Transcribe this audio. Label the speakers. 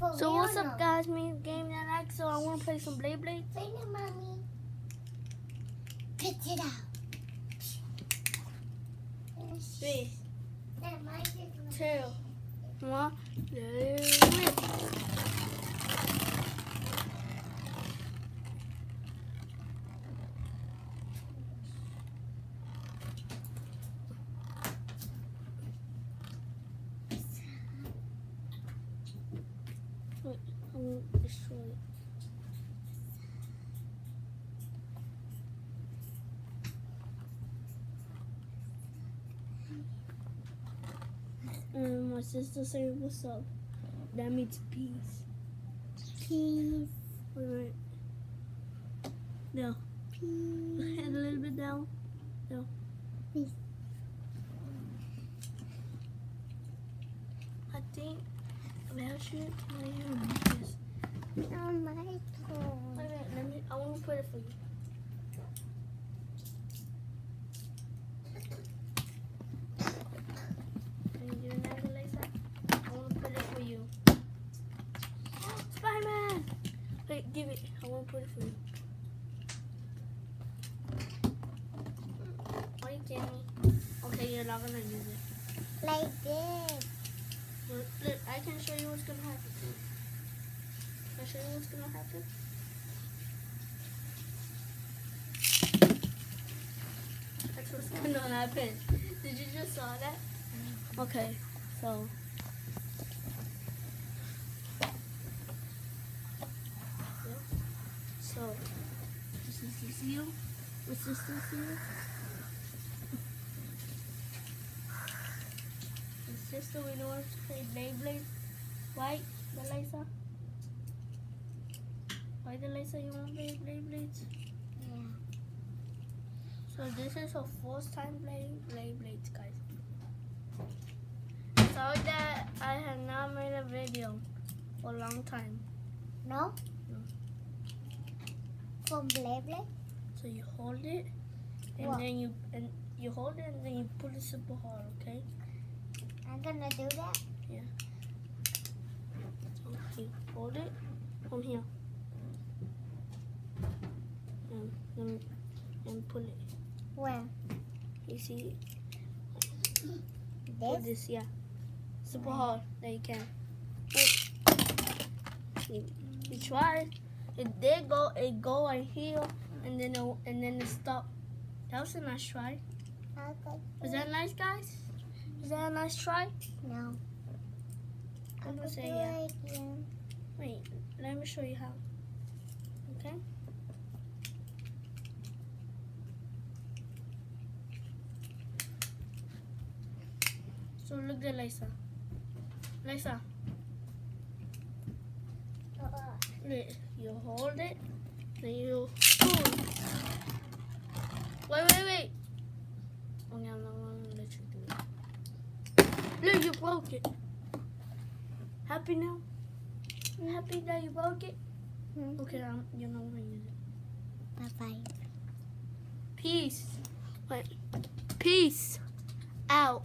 Speaker 1: For
Speaker 2: So what's up guys, me Game That Act, so I wanna play some Blade Blade.
Speaker 1: Say no, mommy. Pitch it out.
Speaker 2: Three,
Speaker 1: That
Speaker 2: two, one, let it rip. Wait, I won't destroy it. And my sister said, "What's up?" That means peace.
Speaker 1: peace.
Speaker 2: Wait, wait. No.
Speaker 1: Peace.
Speaker 2: Head a little bit down. No.
Speaker 1: Peace.
Speaker 2: I think
Speaker 1: Oh
Speaker 2: Wait, let me. I want to put it for you. Give it. I want to put it for you. Are you kidding me? Okay, you're not gonna use it.
Speaker 1: Like this.
Speaker 2: I can show you what's gonna happen. Can I show you what's gonna happen? That's what's gonna happen. Did you just saw that? Okay, so. So, this is the seal. What's this the seal? And sister, we know to play Beyblade. Right, Delisa? Why, Delisa, you want to play Beyblades?
Speaker 1: Yeah.
Speaker 2: So this is her first time playing Beyblades, guys. Sorry that I have not made a video for a long time.
Speaker 1: No?
Speaker 2: No.
Speaker 1: From Blade Blade?
Speaker 2: So you hold it, and
Speaker 1: What?
Speaker 2: then you and you hold it, and then you pull it super hard, okay?
Speaker 1: I'm gonna do that.
Speaker 2: So you hold it from here, and and, and pull it.
Speaker 1: Where?
Speaker 2: You see, hold
Speaker 1: This?
Speaker 2: this, yeah, super hard that you can. You, you try. It did go. It go right here, and then it, and then it stop. That was a nice try.
Speaker 1: Okay.
Speaker 2: Was that nice, guys? Was that a nice try?
Speaker 1: No.
Speaker 2: I'm gonna say yeah.
Speaker 1: again.
Speaker 2: Wait, let me show you how. Okay. So look at Lisa. Lisa,
Speaker 1: Uh,
Speaker 2: look, you hold it, then you pull. Wait, wait, wait. Okay, I'm not gonna let you do Look, you broke it. Happy now? You happy that you broke it?
Speaker 1: hmm.
Speaker 2: Okay, I'm, you're not gonna use it.
Speaker 1: Bye-bye.
Speaker 2: Peace. Wait. Peace out.